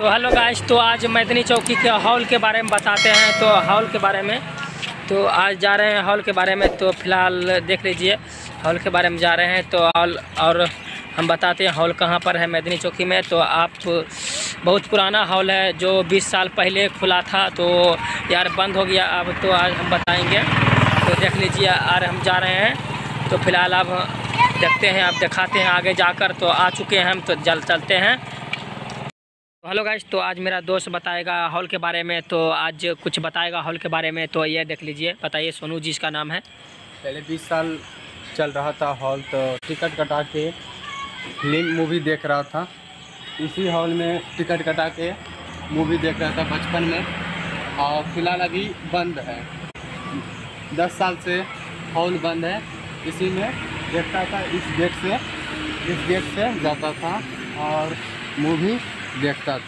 तो hello guys तो आज मैदनी चौकी के हॉल के बारे में बताते हैं तो हॉल के बारे में। तो आज जा रहे हैं हॉल के बारे में तो फ़िलहाल देख लीजिए हॉल के बारे में जा रहे हैं तो हॉल और हम बताते हैं हॉल कहाँ पर है मैदनी चौकी में। तो आप, बहुत पुराना हॉल है जो 20 साल पहले खुला था तो यार बंद हो गया, अब तो आज हम बताएँगे। तो देख लीजिए और हम जा रहे हैं तो फ़िलहाल अब देखते हैं, आप दिखाते हैं आगे जाकर तो आ चुके हैं हम तो जल चलते हैं। हेलो गाइस तो आज मेरा दोस्त बताएगा हॉल के बारे में तो आज कुछ बताएगा हॉल के बारे में तो ये देख लीजिए, बताइए सोनू जी इसका नाम है। पहले 20 साल चल रहा था हॉल तो टिकट कटा के फ़िल्म मूवी देख रहा था। इसी हॉल में टिकट कटा के मूवी देख रहा था बचपन में, और फ़िलहाल अभी बंद है। दस साल से हॉल बंद है, इसी में देखता था इस गेट से, इस गेट से जाता था, और मूवी देखता था